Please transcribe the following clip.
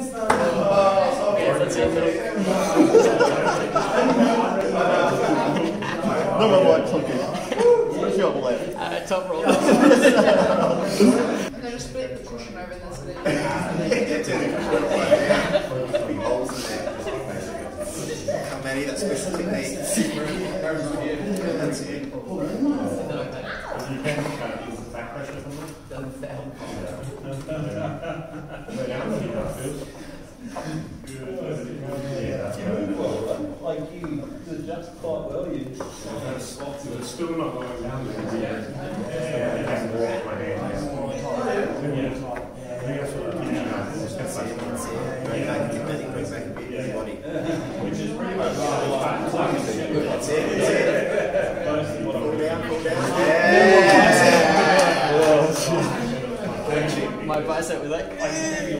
It. Number one, cookie. Show left. Uh, top roll. Split the cushion over this. How many? That's special technique. That's it. Like you adjust quite well, you. Still not going down. Yeah. My you. Bicep.